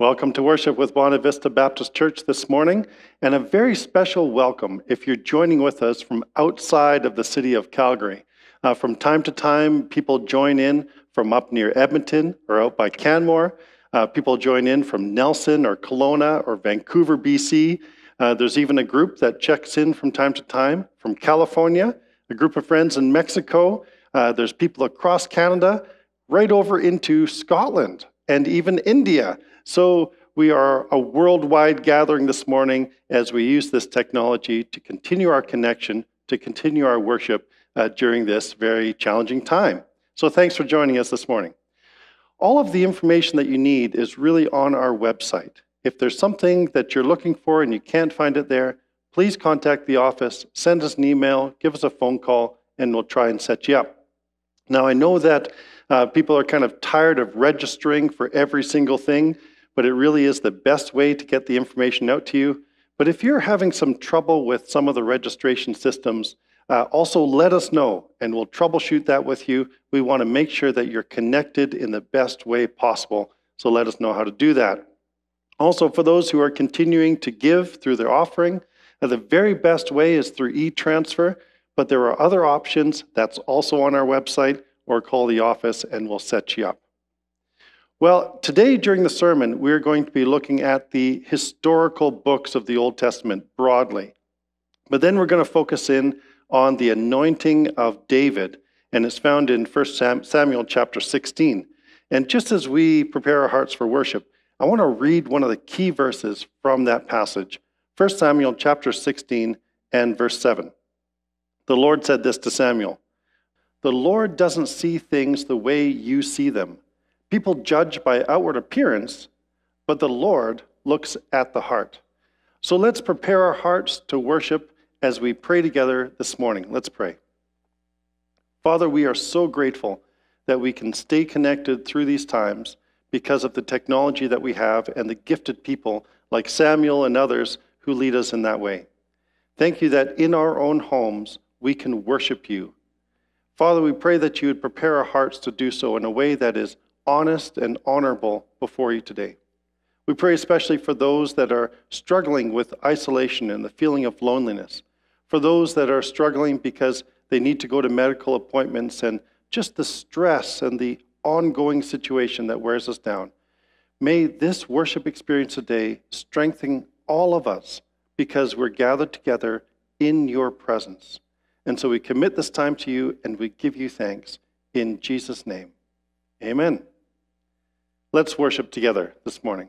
Welcome to worship with Bonavista Baptist Church this morning, and a very special welcome if you're joining with us from outside of the city of Calgary. Uh, from time to time, people join in from up near Edmonton or out by Canmore. Uh, people join in from Nelson or Kelowna or Vancouver, BC. Uh, there's even a group that checks in from time to time from California, a group of friends in Mexico. Uh, there's people across Canada, right over into Scotland and even India. So we are a worldwide gathering this morning as we use this technology to continue our connection, to continue our worship uh, during this very challenging time. So thanks for joining us this morning. All of the information that you need is really on our website. If there's something that you're looking for and you can't find it there, please contact the office, send us an email, give us a phone call, and we'll try and set you up. Now, I know that uh, people are kind of tired of registering for every single thing, but it really is the best way to get the information out to you. But if you're having some trouble with some of the registration systems, uh, also let us know and we'll troubleshoot that with you. We want to make sure that you're connected in the best way possible. So let us know how to do that. Also, for those who are continuing to give through their offering, uh, the very best way is through e transfer, but there are other options that's also on our website or call the office and we'll set you up. Well, today during the sermon, we're going to be looking at the historical books of the Old Testament broadly. But then we're going to focus in on the anointing of David, and it's found in 1 Samuel chapter 16. And just as we prepare our hearts for worship, I want to read one of the key verses from that passage 1 Samuel chapter 16 and verse 7. The Lord said this to Samuel the Lord doesn't see things the way you see them. People judge by outward appearance, but the Lord looks at the heart. So let's prepare our hearts to worship as we pray together this morning. Let's pray. Father, we are so grateful that we can stay connected through these times because of the technology that we have and the gifted people like Samuel and others who lead us in that way. Thank you that in our own homes we can worship you Father, we pray that you would prepare our hearts to do so in a way that is honest and honorable before you today. We pray especially for those that are struggling with isolation and the feeling of loneliness, for those that are struggling because they need to go to medical appointments and just the stress and the ongoing situation that wears us down. May this worship experience today strengthen all of us because we're gathered together in your presence. And so we commit this time to you and we give you thanks in Jesus' name. Amen. Let's worship together this morning.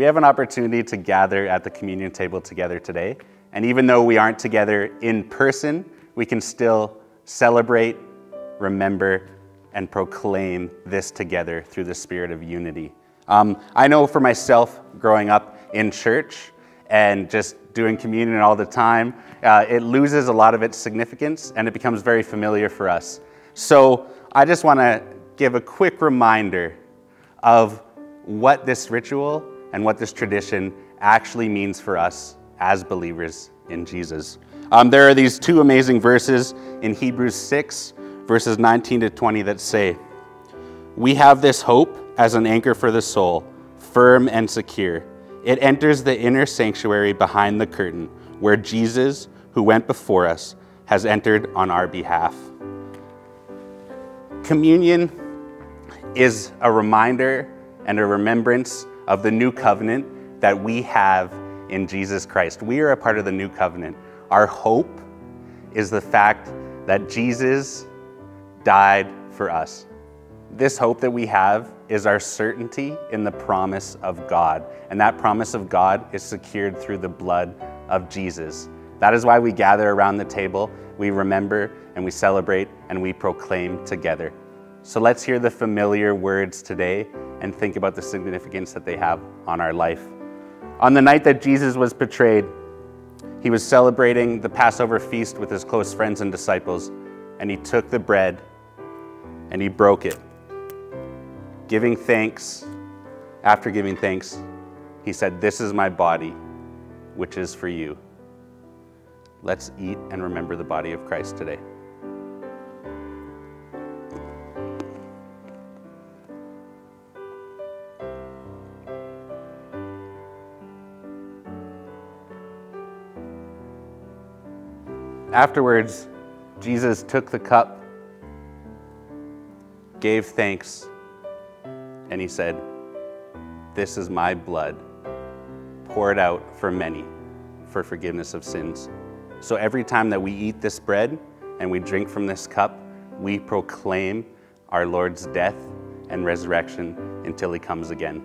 We have an opportunity to gather at the communion table together today. And even though we aren't together in person, we can still celebrate, remember, and proclaim this together through the spirit of unity. Um, I know for myself, growing up in church and just doing communion all the time, uh, it loses a lot of its significance and it becomes very familiar for us. So I just want to give a quick reminder of what this ritual and what this tradition actually means for us as believers in Jesus. Um, there are these two amazing verses in Hebrews 6, verses 19 to 20, that say, We have this hope as an anchor for the soul, firm and secure. It enters the inner sanctuary behind the curtain, where Jesus, who went before us, has entered on our behalf. Communion is a reminder and a remembrance of the new covenant that we have in Jesus Christ. We are a part of the new covenant. Our hope is the fact that Jesus died for us. This hope that we have is our certainty in the promise of God. And that promise of God is secured through the blood of Jesus. That is why we gather around the table, we remember and we celebrate and we proclaim together. So let's hear the familiar words today and think about the significance that they have on our life. On the night that Jesus was betrayed, he was celebrating the Passover feast with his close friends and disciples, and he took the bread and he broke it. Giving thanks, after giving thanks, he said, This is my body, which is for you. Let's eat and remember the body of Christ today. Afterwards, Jesus took the cup, gave thanks, and he said, This is my blood, poured out for many for forgiveness of sins. So every time that we eat this bread and we drink from this cup, we proclaim our Lord's death and resurrection until he comes again.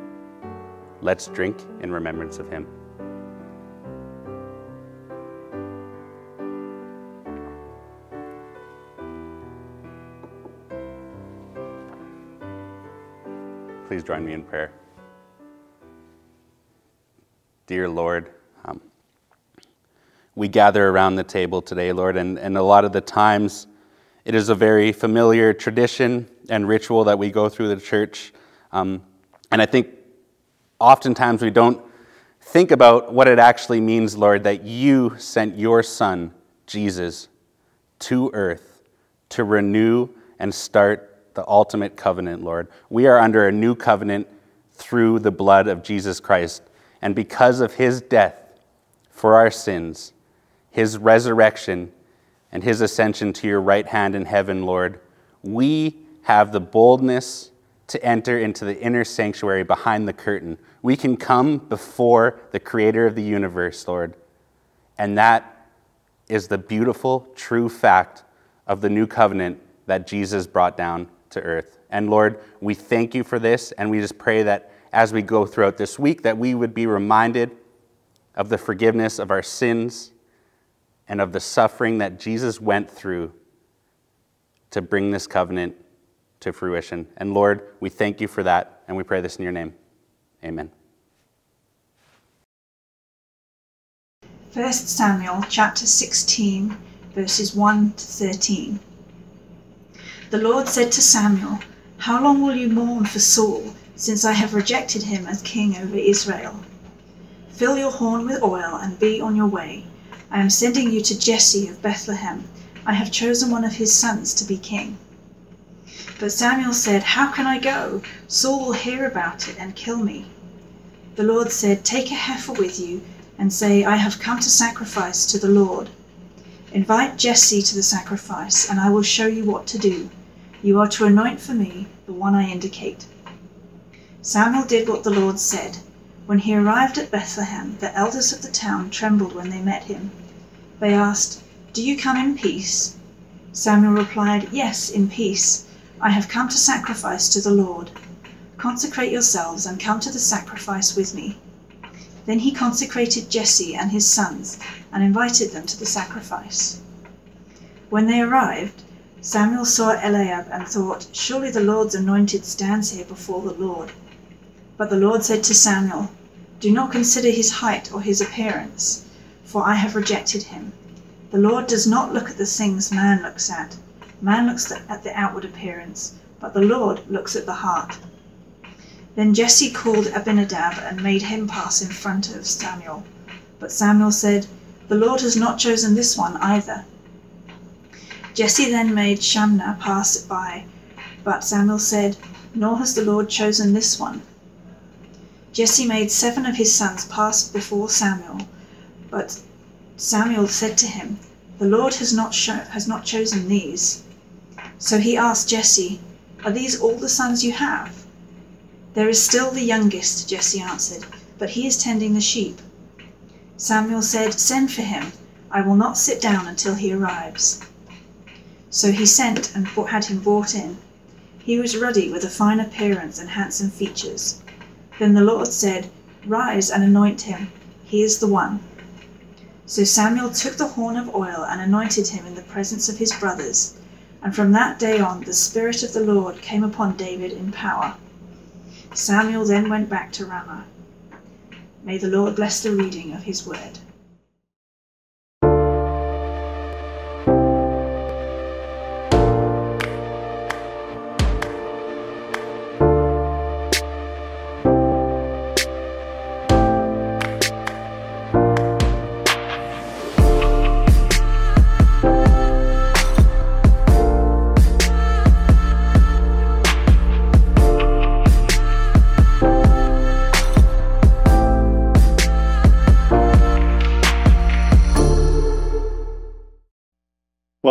Let's drink in remembrance of him. Please join me in prayer. Dear Lord, um, we gather around the table today, Lord, and, and a lot of the times it is a very familiar tradition and ritual that we go through the church. Um, and I think oftentimes we don't think about what it actually means, Lord, that you sent your Son, Jesus, to earth to renew and start the ultimate covenant, Lord. We are under a new covenant through the blood of Jesus Christ. And because of his death for our sins, his resurrection, and his ascension to your right hand in heaven, Lord, we have the boldness to enter into the inner sanctuary behind the curtain. We can come before the creator of the universe, Lord. And that is the beautiful, true fact of the new covenant that Jesus brought down to earth. And Lord, we thank you for this, and we just pray that as we go throughout this week, that we would be reminded of the forgiveness of our sins and of the suffering that Jesus went through to bring this covenant to fruition. And Lord, we thank you for that, and we pray this in your name. Amen. 1 Samuel chapter 16, verses 1 to 13. The Lord said to Samuel, How long will you mourn for Saul, since I have rejected him as king over Israel? Fill your horn with oil and be on your way. I am sending you to Jesse of Bethlehem. I have chosen one of his sons to be king. But Samuel said, How can I go? Saul will hear about it and kill me. The Lord said, Take a heifer with you and say, I have come to sacrifice to the Lord. Invite Jesse to the sacrifice, and I will show you what to do. You are to anoint for me the one I indicate. Samuel did what the Lord said. When he arrived at Bethlehem, the elders of the town trembled when they met him. They asked, Do you come in peace? Samuel replied, Yes, in peace. I have come to sacrifice to the Lord. Consecrate yourselves and come to the sacrifice with me. Then he consecrated Jesse and his sons and invited them to the sacrifice. When they arrived, Samuel saw Eliab and thought, Surely the Lord's anointed stands here before the Lord. But the Lord said to Samuel, Do not consider his height or his appearance, for I have rejected him. The Lord does not look at the things man looks at. Man looks at the outward appearance, but the Lord looks at the heart. Then Jesse called Abinadab and made him pass in front of Samuel. But Samuel said, The Lord has not chosen this one either. Jesse then made Shammah pass by, but Samuel said, Nor has the Lord chosen this one. Jesse made seven of his sons pass before Samuel, but Samuel said to him, The Lord has not, has not chosen these. So he asked Jesse, Are these all the sons you have? There is still the youngest, Jesse answered, but he is tending the sheep. Samuel said, Send for him. I will not sit down until he arrives. So he sent and had him brought in. He was ruddy with a fine appearance and handsome features. Then the Lord said, Rise and anoint him. He is the one. So Samuel took the horn of oil and anointed him in the presence of his brothers. And from that day on, the Spirit of the Lord came upon David in power. Samuel then went back to Ramah. May the Lord bless the reading of his word.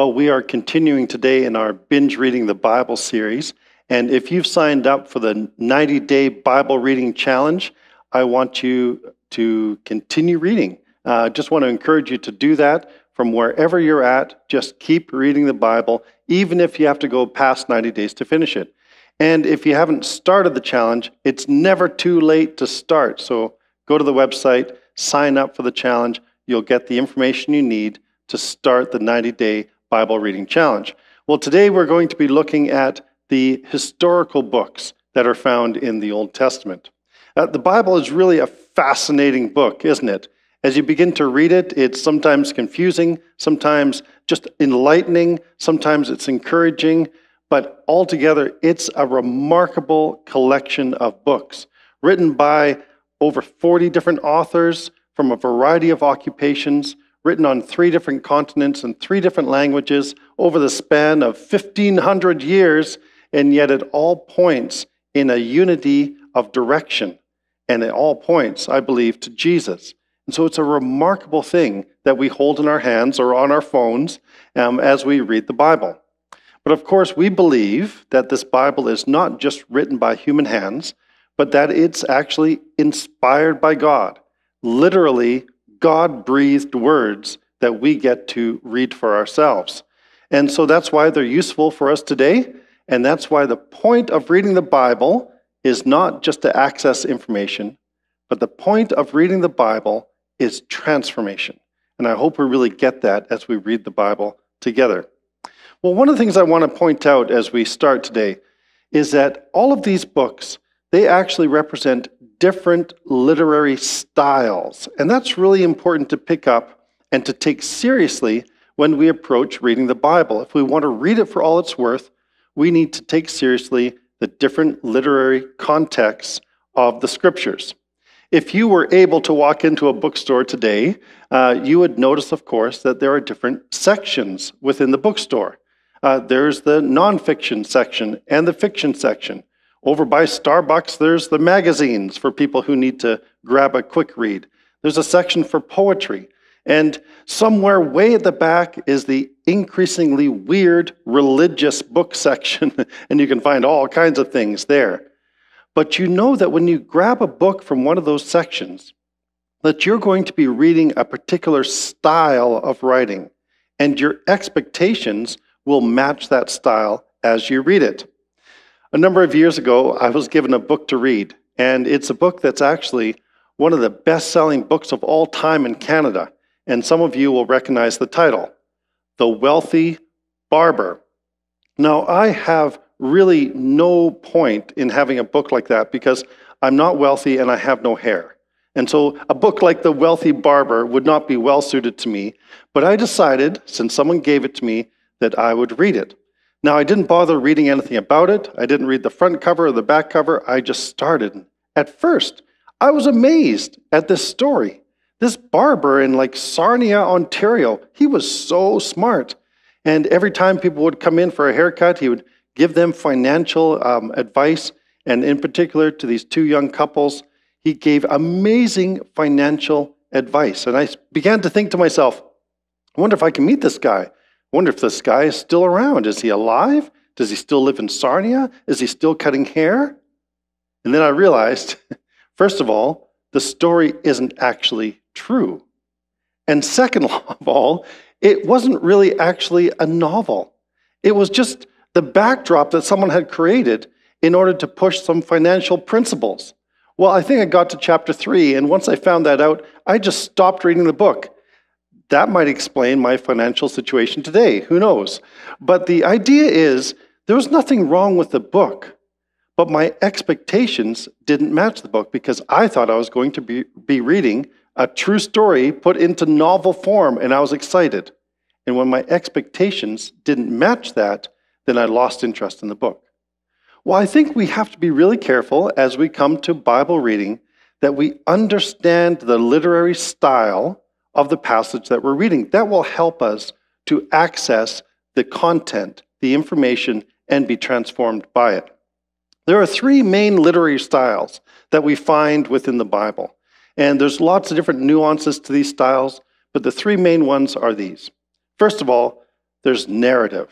Well, we are continuing today in our binge reading the Bible series. And if you've signed up for the 90 day Bible reading challenge, I want you to continue reading. I uh, just want to encourage you to do that from wherever you're at. Just keep reading the Bible, even if you have to go past 90 days to finish it. And if you haven't started the challenge, it's never too late to start. So go to the website, sign up for the challenge. You'll get the information you need to start the 90 day Bible Reading Challenge. Well, today we're going to be looking at the historical books that are found in the Old Testament. Uh, the Bible is really a fascinating book, isn't it? As you begin to read it, it's sometimes confusing, sometimes just enlightening, sometimes it's encouraging, but altogether, it's a remarkable collection of books written by over 40 different authors from a variety of occupations written on three different continents and three different languages over the span of 1,500 years, and yet it all points in a unity of direction. And it all points, I believe, to Jesus. And so it's a remarkable thing that we hold in our hands or on our phones um, as we read the Bible. But of course, we believe that this Bible is not just written by human hands, but that it's actually inspired by God, literally God breathed words that we get to read for ourselves. And so that's why they're useful for us today. And that's why the point of reading the Bible is not just to access information, but the point of reading the Bible is transformation. And I hope we really get that as we read the Bible together. Well, one of the things I want to point out as we start today is that all of these books, they actually represent different literary styles. And that's really important to pick up and to take seriously when we approach reading the Bible. If we want to read it for all it's worth, we need to take seriously the different literary contexts of the scriptures. If you were able to walk into a bookstore today, uh, you would notice, of course, that there are different sections within the bookstore. Uh, there's the nonfiction section and the fiction section. Over by Starbucks, there's the magazines for people who need to grab a quick read. There's a section for poetry. And somewhere way at the back is the increasingly weird religious book section, and you can find all kinds of things there. But you know that when you grab a book from one of those sections, that you're going to be reading a particular style of writing, and your expectations will match that style as you read it. A number of years ago, I was given a book to read, and it's a book that's actually one of the best selling books of all time in Canada. And some of you will recognize the title The Wealthy Barber. Now, I have really no point in having a book like that because I'm not wealthy and I have no hair. And so a book like The Wealthy Barber would not be well suited to me, but I decided, since someone gave it to me, that I would read it. Now, I didn't bother reading anything about it. I didn't read the front cover or the back cover. I just started. At first, I was amazed at this story. This barber in like Sarnia, Ontario, he was so smart. And every time people would come in for a haircut, he would give them financial um, advice. And in particular, to these two young couples, he gave amazing financial advice. And I began to think to myself, I wonder if I can meet this guy. Wonder if this guy is still around. Is he alive? Does he still live in Sarnia? Is he still cutting hair? And then I realized, first of all, the story isn't actually true. And second of all, it wasn't really actually a novel. It was just the backdrop that someone had created in order to push some financial principles. Well, I think I got to chapter three, and once I found that out, I just stopped reading the book. That might explain my financial situation today. Who knows? But the idea is there was nothing wrong with the book, but my expectations didn't match the book because I thought I was going to be, be reading a true story put into novel form, and I was excited. And when my expectations didn't match that, then I lost interest in the book. Well, I think we have to be really careful as we come to Bible reading that we understand the literary style of the passage that we're reading. That will help us to access the content, the information, and be transformed by it. There are three main literary styles that we find within the Bible. And there's lots of different nuances to these styles, but the three main ones are these. First of all, there's narrative,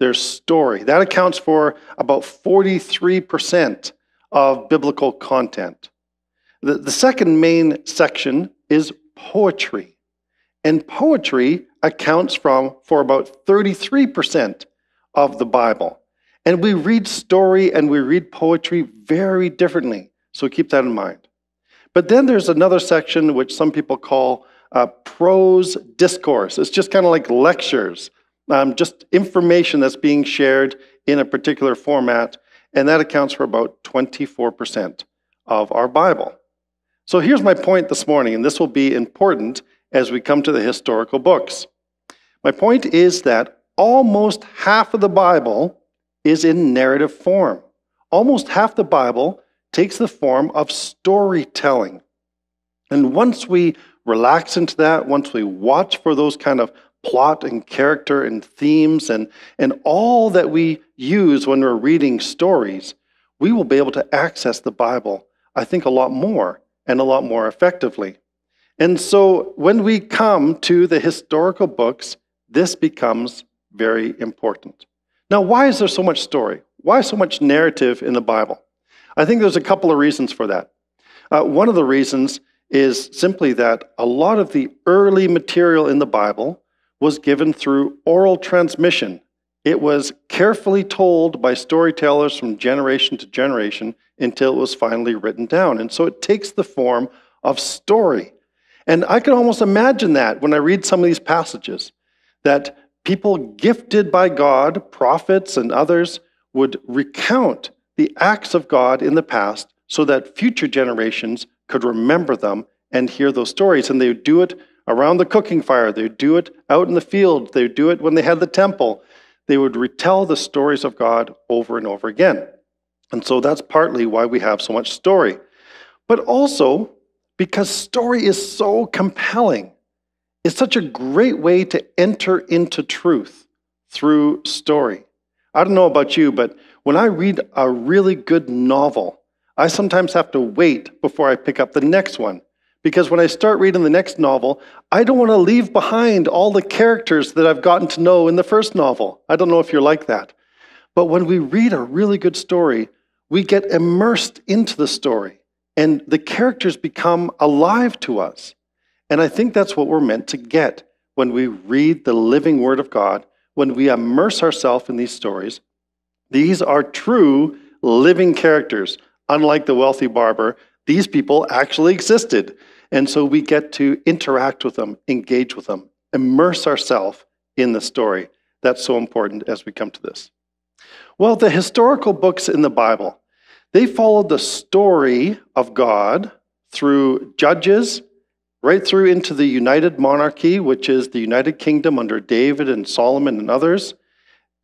there's story. That accounts for about 43% of biblical content. The, the second main section is poetry. And poetry accounts from, for about 33% of the Bible. And we read story and we read poetry very differently. So keep that in mind. But then there's another section which some people call uh, prose discourse. It's just kind of like lectures, um, just information that's being shared in a particular format, and that accounts for about 24% of our Bible. So here's my point this morning, and this will be important as we come to the historical books. My point is that almost half of the Bible is in narrative form. Almost half the Bible takes the form of storytelling. And once we relax into that, once we watch for those kind of plot and character and themes and, and all that we use when we're reading stories, we will be able to access the Bible, I think, a lot more and a lot more effectively. And so when we come to the historical books, this becomes very important. Now, why is there so much story? Why so much narrative in the Bible? I think there's a couple of reasons for that. Uh, one of the reasons is simply that a lot of the early material in the Bible was given through oral transmission. It was carefully told by storytellers from generation to generation until it was finally written down. And so it takes the form of story. And I can almost imagine that when I read some of these passages, that people gifted by God, prophets and others, would recount the acts of God in the past so that future generations could remember them and hear those stories. And they would do it around the cooking fire, they would do it out in the field, they would do it when they had the temple. They would retell the stories of God over and over again. And so that's partly why we have so much story. But also because story is so compelling. It's such a great way to enter into truth through story. I don't know about you, but when I read a really good novel, I sometimes have to wait before I pick up the next one. Because when I start reading the next novel, I don't want to leave behind all the characters that I've gotten to know in the first novel. I don't know if you're like that. But when we read a really good story, we get immersed into the story and the characters become alive to us. And I think that's what we're meant to get when we read the living Word of God, when we immerse ourselves in these stories these are true living characters. Unlike the wealthy barber, these people actually existed. And so we get to interact with them, engage with them, immerse ourselves in the story. That's so important as we come to this. Well, the historical books in the Bible, they followed the story of God through judges, right through into the united monarchy, which is the United Kingdom under David and Solomon and others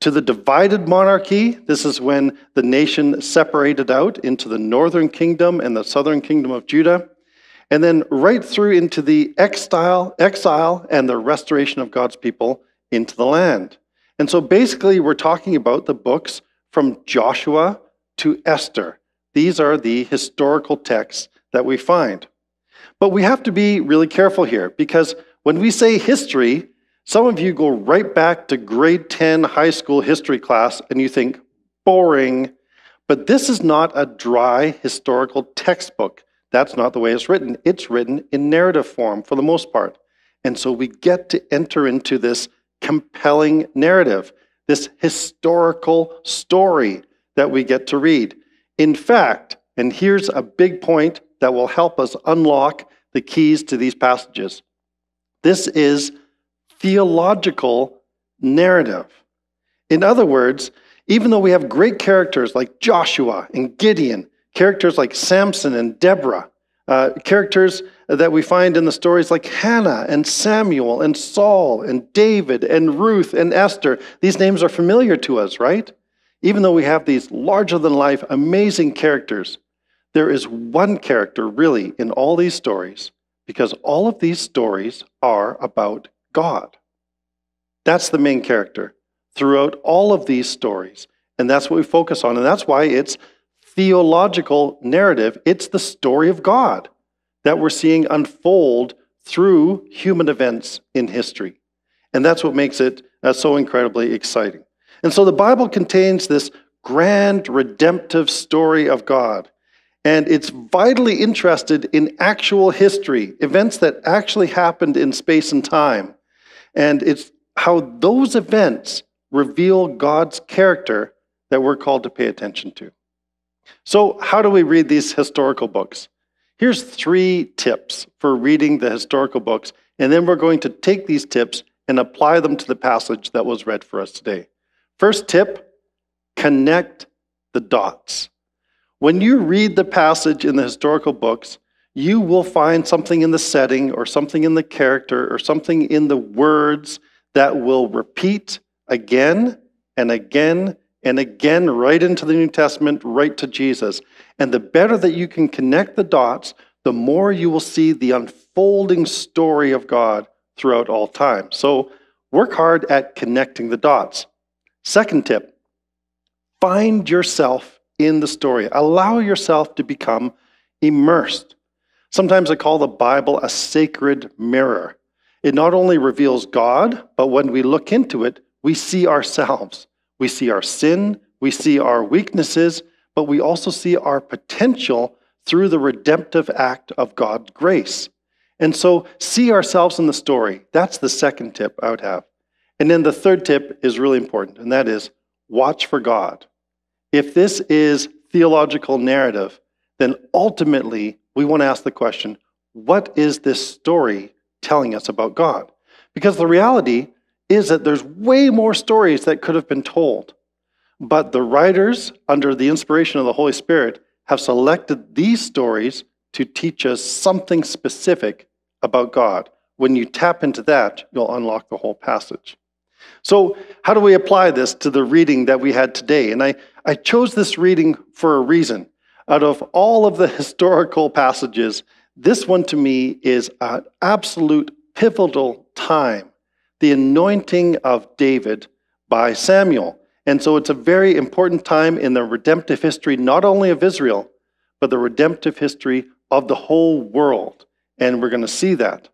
to the divided monarchy. This is when the nation separated out into the northern kingdom and the southern kingdom of Judah. and then right through into the exile, exile and the restoration of God's people into the land. And so basically, we're talking about the books from Joshua to Esther. These are the historical texts that we find. But we have to be really careful here because when we say history, some of you go right back to grade 10 high school history class and you think, boring. But this is not a dry historical textbook. That's not the way it's written. It's written in narrative form for the most part. And so we get to enter into this compelling narrative, this historical story that we get to read. In fact, and here's a big point that will help us unlock the keys to these passages this is theological narrative. In other words, even though we have great characters like Joshua and Gideon, characters like Samson and Deborah, uh, characters that we find in the stories like Hannah and Samuel and Saul and David and Ruth and Esther, these names are familiar to us, right? Even though we have these larger than life, amazing characters, there is one character really in all these stories because all of these stories are about God. That's the main character throughout all of these stories. And that's what we focus on. And that's why it's theological narrative. It's the story of God that we're seeing unfold through human events in history. And that's what makes it uh, so incredibly exciting. And so the Bible contains this grand redemptive story of God. And it's vitally interested in actual history, events that actually happened in space and time. And it's how those events reveal God's character that we're called to pay attention to. So, how do we read these historical books? Here's three tips for reading the historical books, and then we're going to take these tips and apply them to the passage that was read for us today. First tip connect the dots. When you read the passage in the historical books, you will find something in the setting or something in the character or something in the words that will repeat again and again and again right into the New Testament, right to Jesus. And the better that you can connect the dots, the more you will see the unfolding story of God throughout all time. So work hard at connecting the dots. Second tip find yourself in the story. Allow yourself to become immersed. Sometimes I call the Bible a sacred mirror. It not only reveals God, but when we look into it, we see ourselves. We see our sin, we see our weaknesses, but we also see our potential through the redemptive act of God's grace. And so, see ourselves in the story. That's the second tip I would have. And then the third tip is really important, and that is watch for God. If this is theological narrative, then ultimately we want to ask the question what is this story telling us about God? Because the reality is that there's way more stories that could have been told. But the writers, under the inspiration of the Holy Spirit, have selected these stories to teach us something specific about God. When you tap into that, you'll unlock the whole passage. So, how do we apply this to the reading that we had today? And I, I chose this reading for a reason. Out of all of the historical passages, this one to me is an absolute pivotal time the anointing of David by Samuel. And so it's a very important time in the redemptive history, not only of Israel, but the redemptive history of the whole world. And we're going to see that.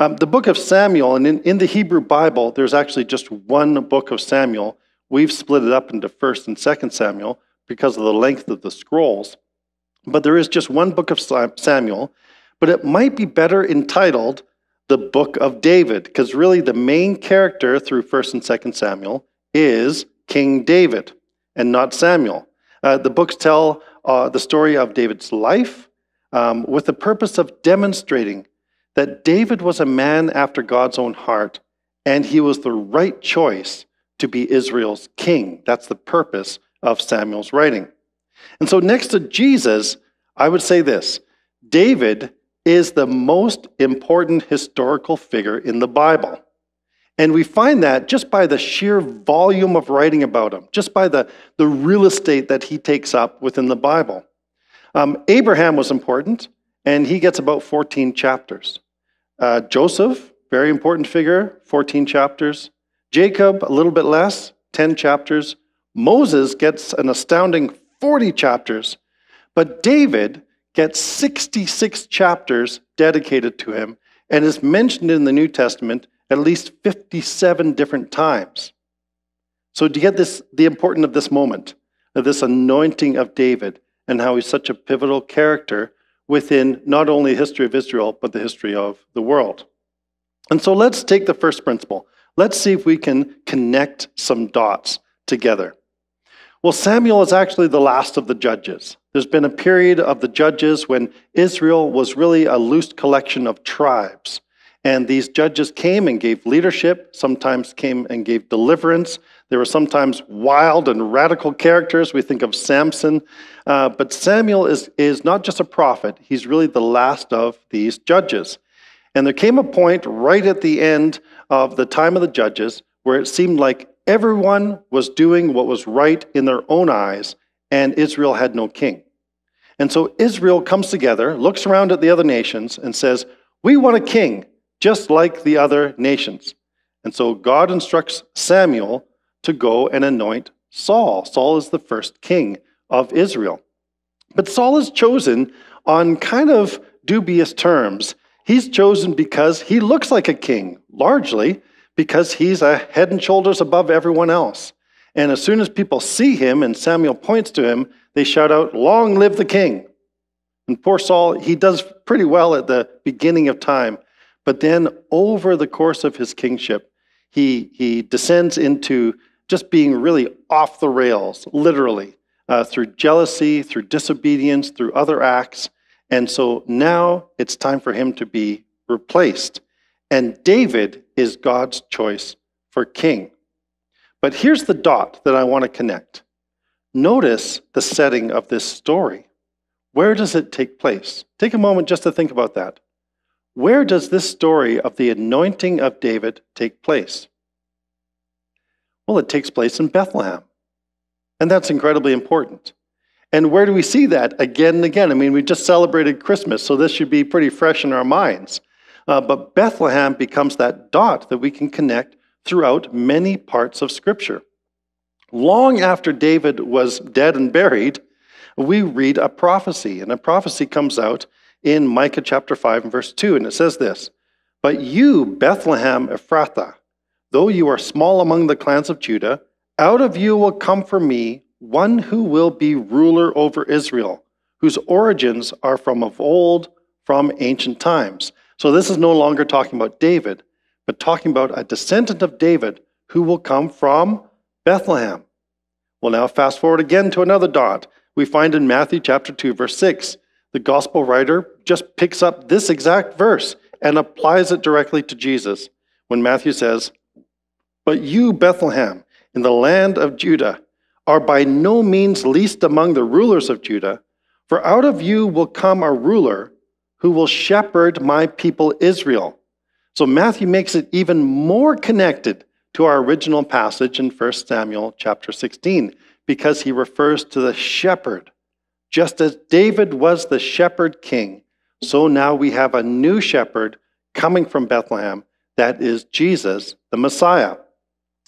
Um, the book of Samuel, and in, in the Hebrew Bible, there's actually just one book of Samuel. We've split it up into 1st and 2nd Samuel because of the length of the scrolls. But there is just one book of Samuel, but it might be better entitled the book of David, because really the main character through 1st and 2nd Samuel is King David and not Samuel. Uh, the books tell uh, the story of David's life um, with the purpose of demonstrating that David was a man after God's own heart, and he was the right choice to be Israel's king. That's the purpose of Samuel's writing. And so, next to Jesus, I would say this David is the most important historical figure in the Bible. And we find that just by the sheer volume of writing about him, just by the, the real estate that he takes up within the Bible. Um, Abraham was important, and he gets about 14 chapters. Uh, Joseph, very important figure, 14 chapters. Jacob, a little bit less, 10 chapters. Moses gets an astounding 40 chapters. But David gets 66 chapters dedicated to him and is mentioned in the New Testament at least 57 different times. So, do you get this, the importance of this moment, of this anointing of David, and how he's such a pivotal character within not only the history of Israel, but the history of the world? And so, let's take the first principle. Let's see if we can connect some dots together. Well, Samuel is actually the last of the judges. There's been a period of the judges when Israel was really a loose collection of tribes. And these judges came and gave leadership, sometimes came and gave deliverance. There were sometimes wild and radical characters. We think of Samson. Uh, but Samuel is, is not just a prophet, he's really the last of these judges. And there came a point right at the end of the time of the judges where it seemed like everyone was doing what was right in their own eyes, and Israel had no king. And so Israel comes together, looks around at the other nations, and says, We want a king, just like the other nations. And so God instructs Samuel to go and anoint Saul. Saul is the first king of Israel. But Saul is chosen on kind of dubious terms. He's chosen because he looks like a king, largely because he's a head and shoulders above everyone else. And as soon as people see him and Samuel points to him, they shout out, Long live the king! And poor Saul, he does pretty well at the beginning of time. But then over the course of his kingship, he, he descends into just being really off the rails, literally, uh, through jealousy, through disobedience, through other acts. And so now it's time for him to be replaced. And David is God's choice for king. But here's the dot that I want to connect. Notice the setting of this story. Where does it take place? Take a moment just to think about that. Where does this story of the anointing of David take place? Well, it takes place in Bethlehem. And that's incredibly important. And where do we see that again and again? I mean, we just celebrated Christmas, so this should be pretty fresh in our minds. Uh, but Bethlehem becomes that dot that we can connect throughout many parts of Scripture. Long after David was dead and buried, we read a prophecy, and a prophecy comes out in Micah chapter 5 and verse 2, and it says this But you, Bethlehem Ephrathah, though you are small among the clans of Judah, out of you will come for me one who will be ruler over Israel, whose origins are from of old, from ancient times. So this is no longer talking about David, but talking about a descendant of David who will come from Bethlehem. Well, now fast forward again to another dot. We find in Matthew chapter 2, verse 6, the gospel writer just picks up this exact verse and applies it directly to Jesus when Matthew says, But you, Bethlehem, in the land of Judah, are by no means least among the rulers of Judah, for out of you will come a ruler who will shepherd my people Israel. So Matthew makes it even more connected to our original passage in 1 Samuel chapter 16 because he refers to the shepherd. Just as David was the shepherd king, so now we have a new shepherd coming from Bethlehem that is Jesus, the Messiah.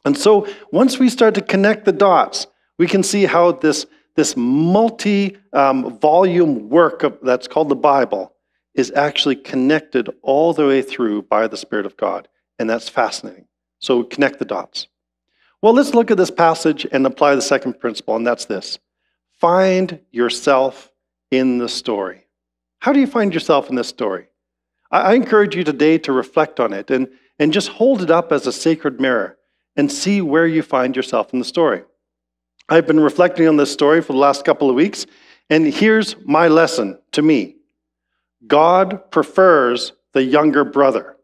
And so once we start to connect the dots, we can see how this, this multi um, volume work of, that's called the Bible is actually connected all the way through by the Spirit of God. And that's fascinating. So connect the dots. Well, let's look at this passage and apply the second principle, and that's this find yourself in the story. How do you find yourself in this story? I, encourage you today to reflect on it and, and just hold it up as a sacred mirror and see where you find yourself in the story. I've been reflecting on this story for the last couple of weeks, and here's my lesson to me God prefers the younger brother.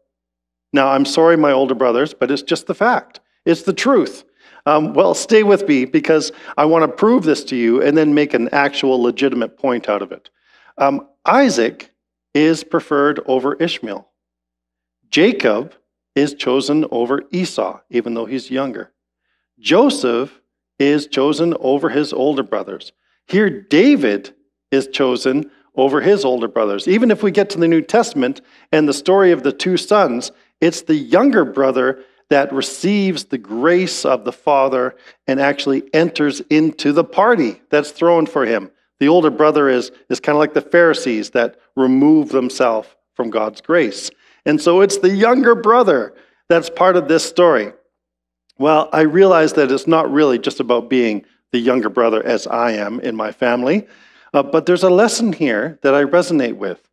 Now, I'm sorry, my older brothers, but it's just the fact. It's the truth. Um, well, stay with me because I want to prove this to you and then make an actual legitimate point out of it. Um, Isaac is preferred over Ishmael. Jacob is chosen over Esau, even though he's younger. Joseph is chosen over his older brothers. Here, David is chosen over his older brothers. Even if we get to the New Testament and the story of the two sons, it's the younger brother that receives the grace of the father and actually enters into the party that's thrown for him. The older brother is, is kind of like the Pharisees that remove themselves from God's grace. And so it's the younger brother that's part of this story. Well, I realize that it's not really just about being the younger brother as I am in my family, uh, but there's a lesson here that I resonate with.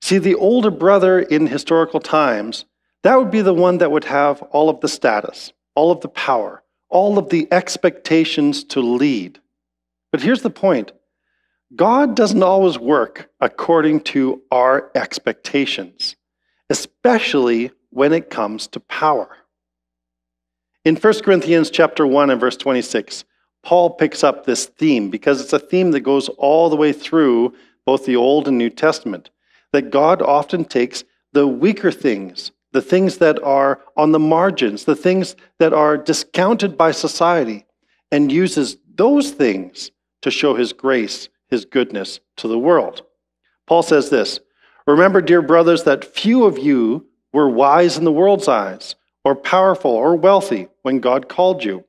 See, the older brother in historical times, that would be the one that would have all of the status, all of the power, all of the expectations to lead. But here's the point God doesn't always work according to our expectations, especially when it comes to power. In 1 Corinthians chapter 1 and verse 26, Paul picks up this theme because it's a theme that goes all the way through both the Old and New Testament. That God often takes the weaker things, the things that are on the margins, the things that are discounted by society, and uses those things to show his grace, his goodness to the world. Paul says this Remember, dear brothers, that few of you were wise in the world's eyes, or powerful, or wealthy when God called you.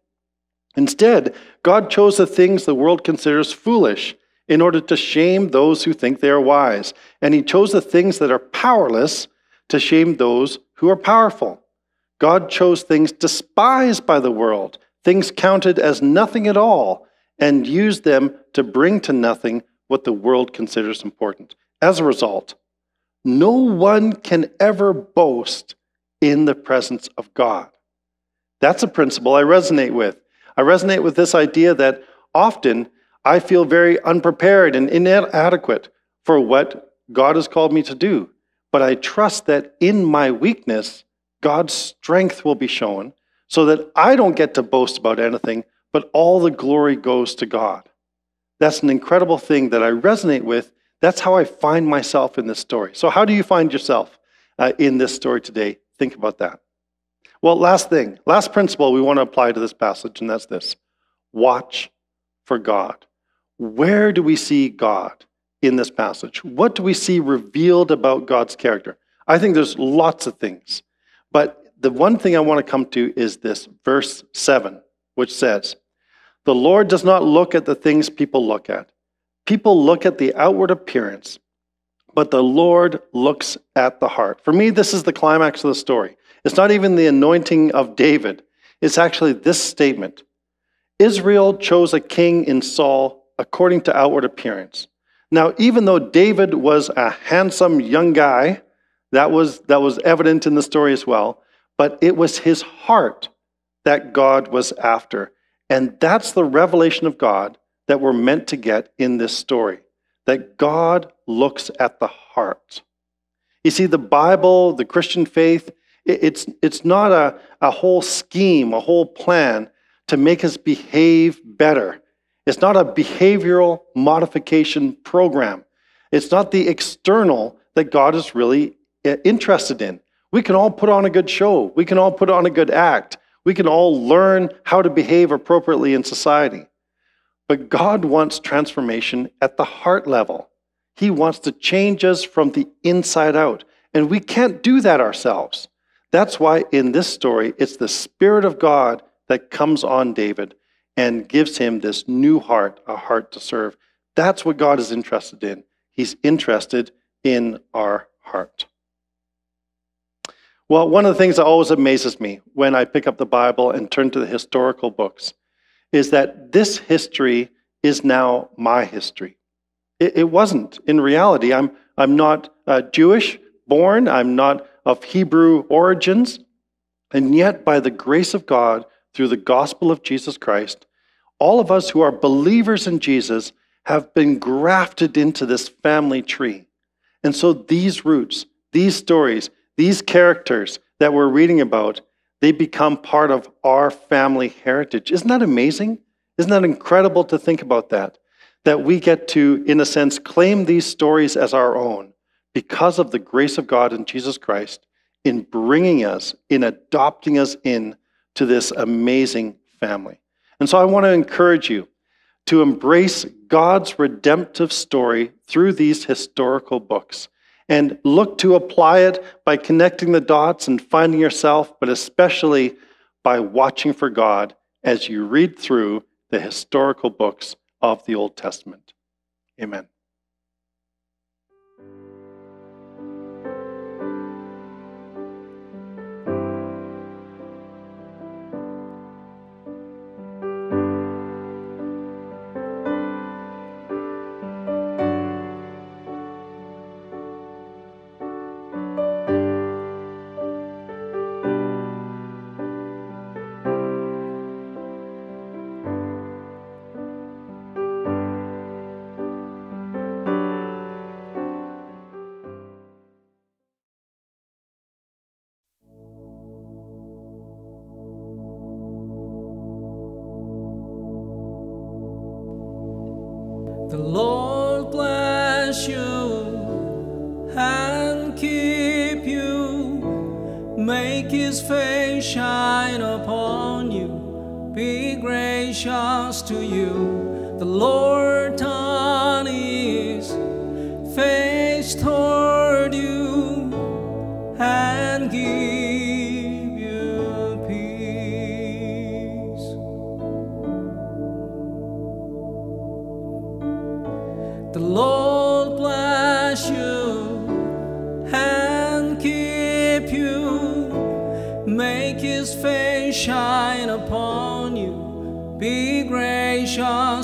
Instead, God chose the things the world considers foolish in order to shame those who think they are wise. And he chose the things that are powerless to shame those who are powerful. God chose things despised by the world, things counted as nothing at all, and used them to bring to nothing what the world considers important. As a result, no one can ever boast in the presence of God. That's a principle I resonate with. I resonate with this idea that often I feel very unprepared and inadequate for what God has called me to do. But I trust that in my weakness, God's strength will be shown so that I don't get to boast about anything, but all the glory goes to God. That's an incredible thing that I resonate with. That's how I find myself in this story. So, how do you find yourself uh, in this story today? Think about that. Well, last thing, last principle we want to apply to this passage, and that's this watch for God. Where do we see God in this passage? What do we see revealed about God's character? I think there's lots of things, but the one thing I want to come to is this verse 7, which says, The Lord does not look at the things people look at. People look at the outward appearance, but the Lord looks at the heart. For me, this is the climax of the story. It's not even the anointing of David, it's actually this statement Israel chose a king in Saul according to outward appearance. Now, even though David was a handsome young guy, that was, that was evident in the story as well, but it was his heart that God was after. And that's the revelation of God that we're meant to get in this story that God looks at the heart. You see, the Bible, the Christian faith, it's, it's not a, a whole scheme, a whole plan to make us behave better. It's not a behavioral modification program. It's not the external that God is really uh, interested in. We can all put on a good show. We can all put on a good act. We can all learn how to behave appropriately in society. But God wants transformation at the heart level. He wants to change us from the inside out. And we can't do that ourselves. That's why in this story, it's the Spirit of God that comes on David and gives him this new heart, a heart to serve. That's what God is interested in. He's interested in our heart. Well, one of the things that always amazes me when I pick up the Bible and turn to the historical books is that this history is now my history. It, it wasn't. In reality, I'm, I'm not uh, Jewish born, I'm not of Hebrew origins. And yet, by the grace of God, through the gospel of Jesus Christ, all of us who are believers in Jesus have been grafted into this family tree. And so these roots, these stories, these characters that we're reading about, they become part of our family heritage. Isn't that amazing? Isn't that incredible to think about that? That we get to, in a sense, claim these stories as our own because of the grace of God in Jesus Christ in bringing us, in adopting us in to this amazing family. And so I want to encourage you to embrace God's redemptive story through these historical books and look to apply it by connecting the dots and finding yourself, but especially by watching for God as you read through the historical books of the Old Testament. Amen.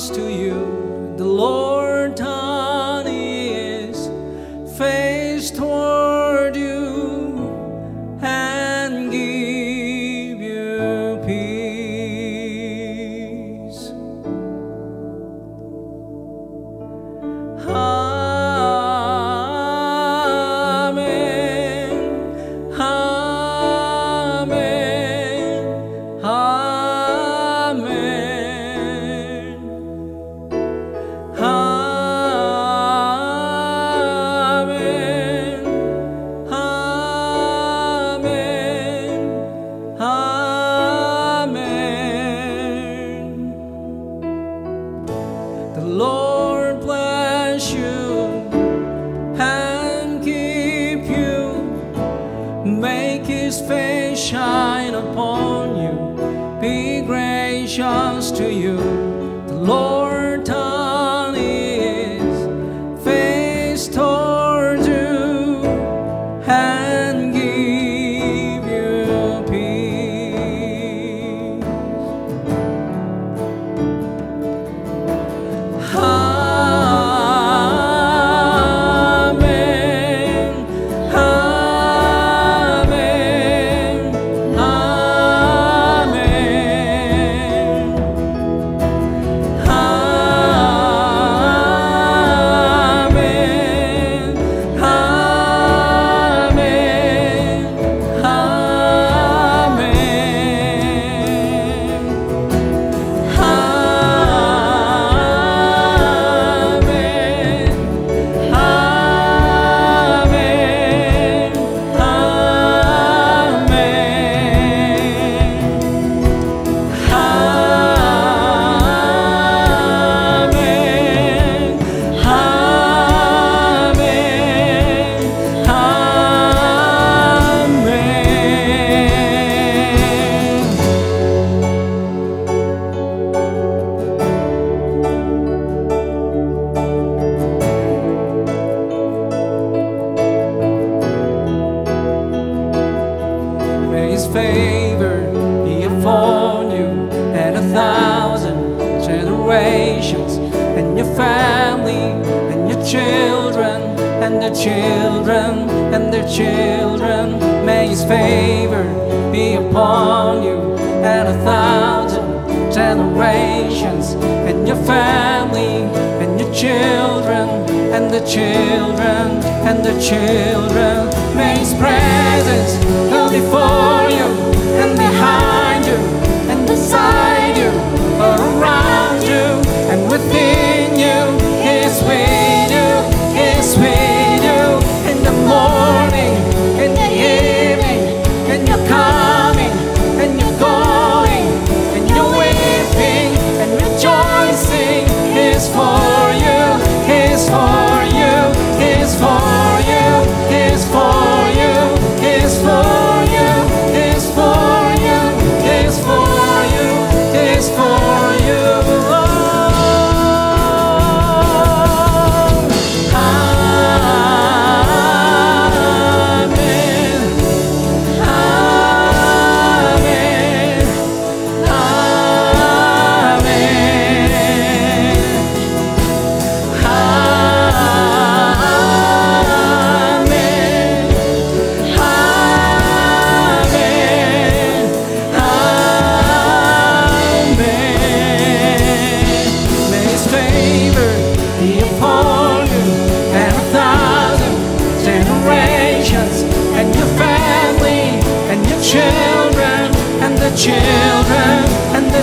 to you. The Lord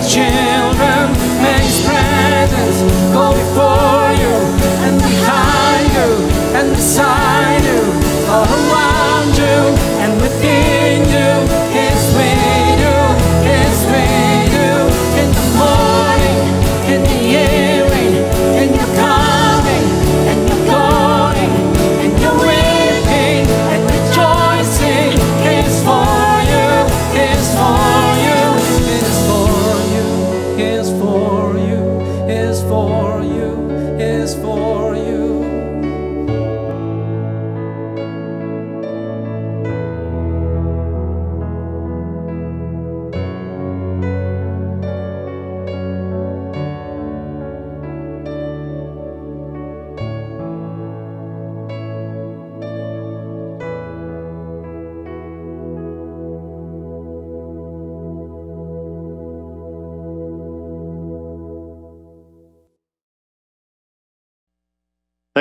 children. May His presence go before you and behind you and beside you, oh, all around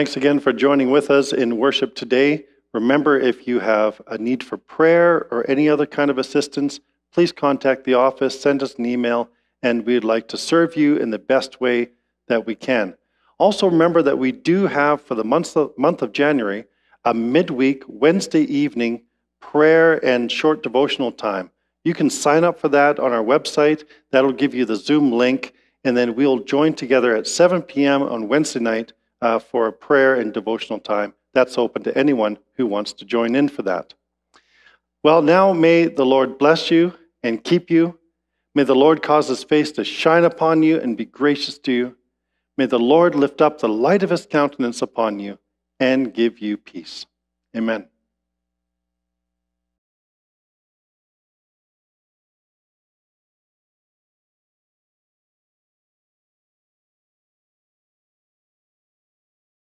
Thanks again for joining with us in worship today. Remember, if you have a need for prayer or any other kind of assistance, please contact the office, send us an email, and we'd like to serve you in the best way that we can. Also, remember that we do have for the month of, month of January a midweek Wednesday evening prayer and short devotional time. You can sign up for that on our website. That'll give you the Zoom link, and then we'll join together at 7 p.m. on Wednesday night uh, for a prayer and devotional time. That's open to anyone who wants to join in for that. Well, now may the Lord bless you and keep you. May the Lord cause his face to shine upon you and be gracious to you. May the Lord lift up the light of his countenance upon you and give you peace. Amen.